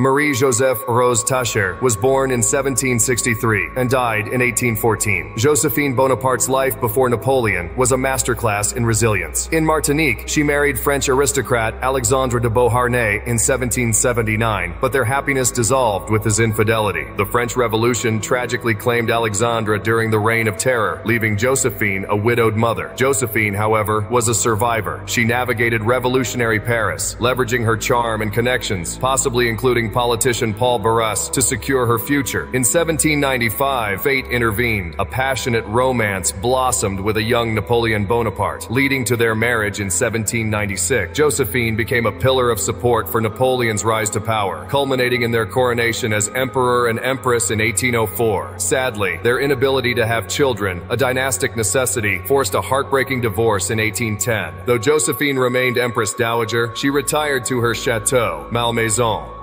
Marie Joseph Rose Tascher was born in 1763 and died in 1814. Josephine Bonaparte's life before Napoleon was a masterclass in resilience. In Martinique, she married French aristocrat Alexandre de Beauharnais in 1779, but their happiness dissolved with his infidelity. The French Revolution tragically claimed Alexandre during the Reign of Terror, leaving Josephine a widowed mother. Josephine, however, was a survivor. She navigated revolutionary Paris, leveraging her charm and connections, possibly including politician Paul Barras, to secure her future. In 1795, fate intervened. A passionate romance blossomed with a young Napoleon Bonaparte, leading to their marriage in 1796. Josephine became a pillar of support for Napoleon's rise to power, culminating in their coronation as emperor and empress in 1804. Sadly, their inability to have children, a dynastic necessity, forced a heartbreaking divorce in 1810. Though Josephine remained empress dowager, she retired to her chateau, Malmaison,